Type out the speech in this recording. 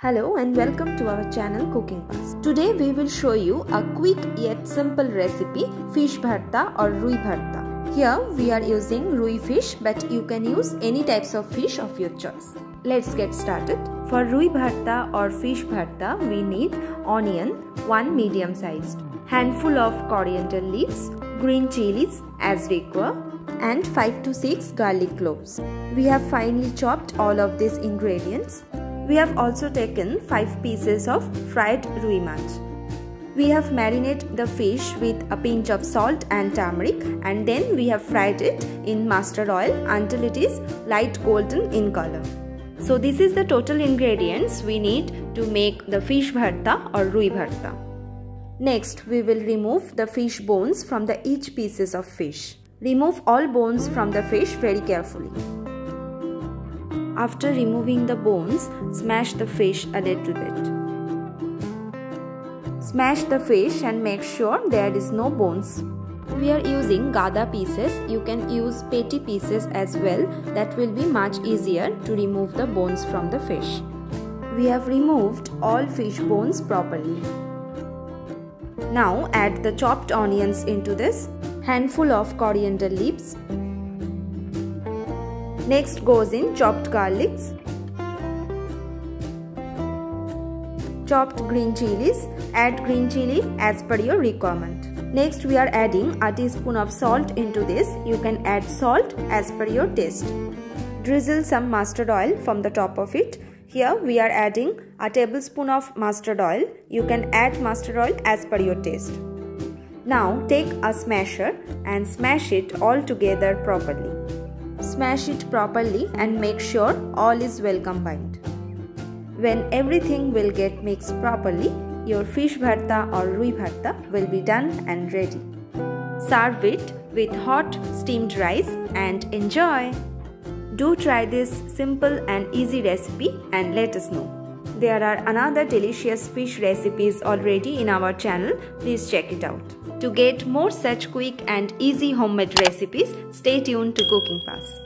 Hello and welcome to our channel Cooking Pass. Today we will show you a quick yet simple recipe fish bharta or rui bharta. Here we are using rui fish but you can use any types of fish of your choice. Let's get started. For rui bharta or fish bharta we need onion 1 medium sized, handful of coriander leaves, green chilies as required and 5 to 6 garlic cloves. We have finely chopped all of these ingredients we have also taken 5 pieces of fried rui machh. We have marinated the fish with a pinch of salt and turmeric and then we have fried it in mustard oil until it is light golden in color. So this is the total ingredients we need to make the fish bharta or rui bharta. Next we will remove the fish bones from the each pieces of fish. Remove all bones from the fish very carefully. After removing the bones, smash the fish a little bit. Smash the fish and make sure there is no bones. We are using gada pieces. You can use peti pieces as well. That will be much easier to remove the bones from the fish. We have removed all fish bones properly. Now add the chopped onions into this, handful of coriander leaves, Next goes in chopped garlics, chopped green chilies. Add green chili as per your requirement. Next we are adding a teaspoon of salt into this. You can add salt as per your taste. Drizzle some mustard oil from the top of it. Here we are adding a tablespoon of mustard oil. You can add mustard oil as per your taste. Now take a smasher and smash it all together properly. Smash it properly and make sure all is well combined. When everything will get mixed properly, your fish bharta or rui bharta will be done and ready. Serve it with hot steamed rice and enjoy. Do try this simple and easy recipe and let us know. There are another delicious fish recipes already in our channel. Please check it out. To get more such quick and easy homemade recipes, stay tuned to Cooking Pass.